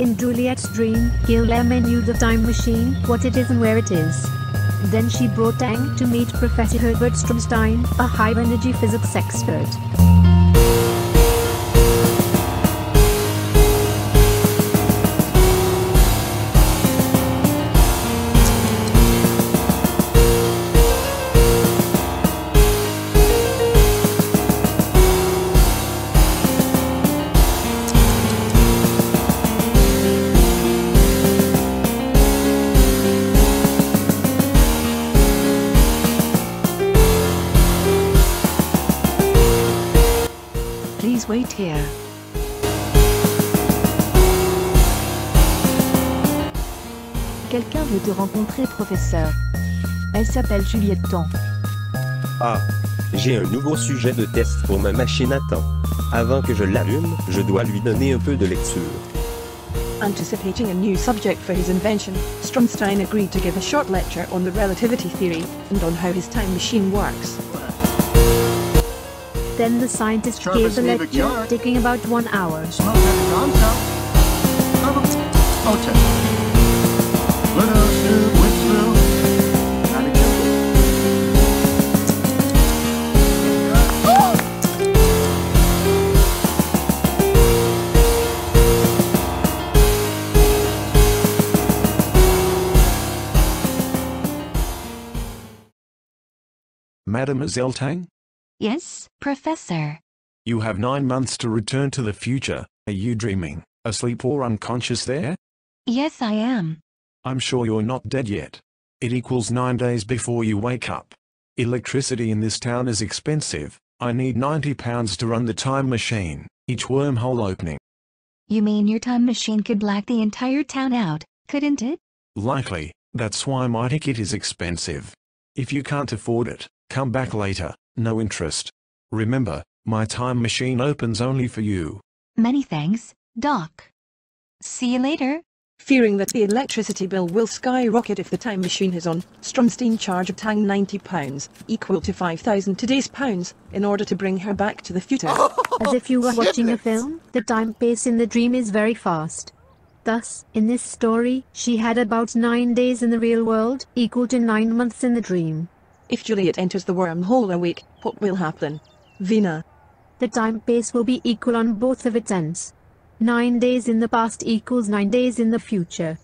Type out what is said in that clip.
In Juliet's dream, Guillermet knew the time machine, what it is and where it is. Then she brought Tang to meet Professor Herbert Stromstein, a high-energy physics expert. Please wait here. Quelqu'un veut te rencontrer, professeur. Elle s'appelle Juliette Tan. Ah, j'ai un nouveau sujet de test pour ma machine à temps. Avant que je l'allume, je dois lui donner un peu de lecture. Anticipating a new subject for his invention, Stromstein agreed to give a short lecture on the relativity theory and on how his time machine works. Then the scientist Sure, gave the lecture, taking about one hour. Smoke having gone south. Okay. Let us do Winslow. Kinda careful. Mademoiselle Tang, Yes, Professor. you have nine months to return to the future. Are you dreaming, asleep or unconscious there? Yes, I am. I'm sure you're not dead yet. It equals nine days before you wake up. Electricity in this town is expensive. I need 90 pounds to run the time machine, each wormhole opening. You mean your time machine could black the entire town out, couldn't it? Likely, that's why my ticket is expensive. If you can't afford it, come back later, no interest. Remember, my time machine opens only for you. Many thanks, Doc. See you later. Fearing that the electricity bill will skyrocket if the time machine is on, Stromstein charged Tang £90, equal to 5,000 today's pounds, in order to bring her back to the future. As if you were watching a film, the time pace in the dream is very fast. Thus, in this story, she had about 9 days in the real world, equal to 9 months in the dream. If Juliet enters the wormhole awake, what will happen? Vina. The time pace will be equal on both of its ends. 9 days in the past equals 9 days in the future.